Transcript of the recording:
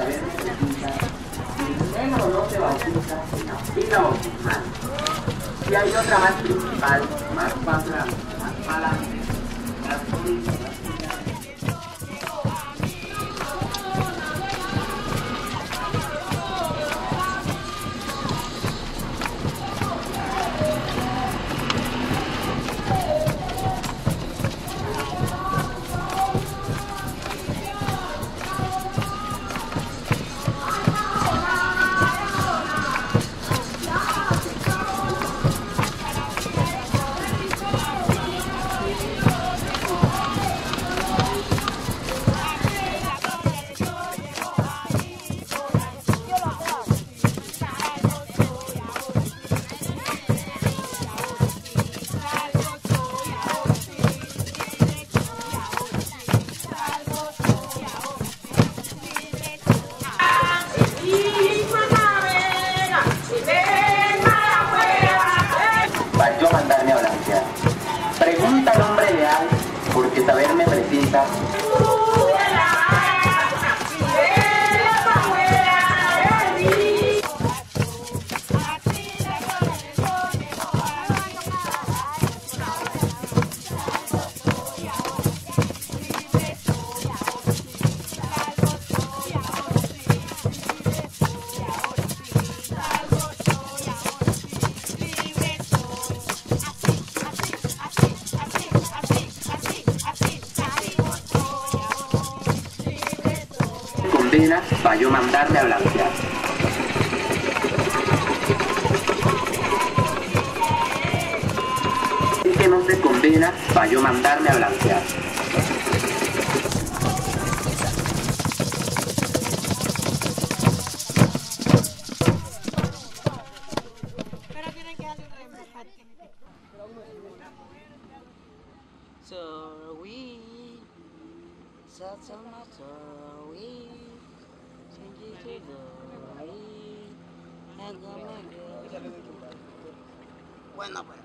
saber necesita, el negro no. Y hay otra más principal, más más más mandarme a. Pregunta al hombre leal, porque saber me Condena para yo mandarme a blanquear. Y que no se condena para yo mandarme a blanquear. So we such a matter we change it to the we and go make it. Bueno pues.